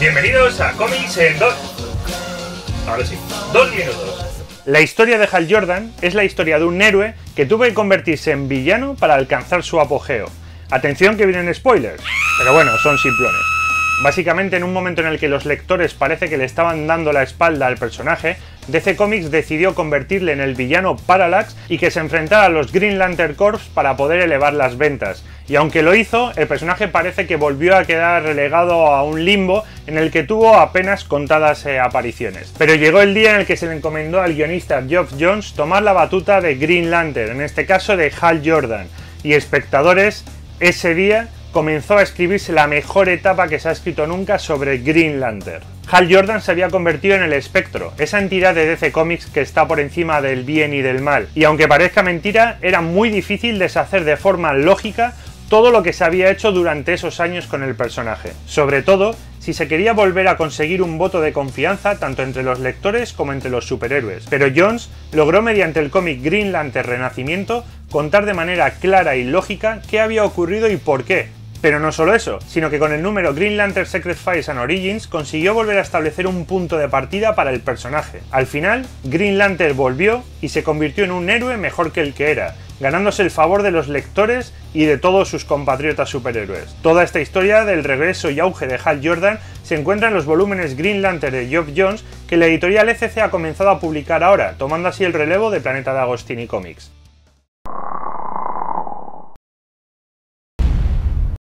Bienvenidos a Comics en dos... Ahora sí, dos minutos. La historia de Hal Jordan es la historia de un héroe que tuvo que convertirse en villano para alcanzar su apogeo. Atención que vienen spoilers, pero bueno, son simplones. Básicamente en un momento en el que los lectores parece que le estaban dando la espalda al personaje, DC Comics decidió convertirle en el villano Parallax y que se enfrentara a los Green Lantern Corps para poder elevar las ventas. Y aunque lo hizo, el personaje parece que volvió a quedar relegado a un limbo en el que tuvo apenas contadas eh, apariciones. Pero llegó el día en el que se le encomendó al guionista Geoff Jones tomar la batuta de Green Lantern, en este caso de Hal Jordan. Y espectadores, ese día comenzó a escribirse la mejor etapa que se ha escrito nunca sobre Green Lantern. Hal Jordan se había convertido en el espectro, esa entidad de DC Comics que está por encima del bien y del mal. Y aunque parezca mentira, era muy difícil deshacer de forma lógica todo lo que se había hecho durante esos años con el personaje. Sobre todo, si se quería volver a conseguir un voto de confianza tanto entre los lectores como entre los superhéroes. Pero Jones logró mediante el cómic Green Lantern Renacimiento contar de manera clara y lógica qué había ocurrido y por qué, pero no solo eso, sino que con el número Green Lantern Secret Files and Origins consiguió volver a establecer un punto de partida para el personaje. Al final, Green Lantern volvió y se convirtió en un héroe mejor que el que era, ganándose el favor de los lectores y de todos sus compatriotas superhéroes. Toda esta historia del regreso y auge de Hal Jordan se encuentra en los volúmenes Green Lantern de Geoff Jones que la editorial ECC ha comenzado a publicar ahora, tomando así el relevo de Planeta de Agostini Comics.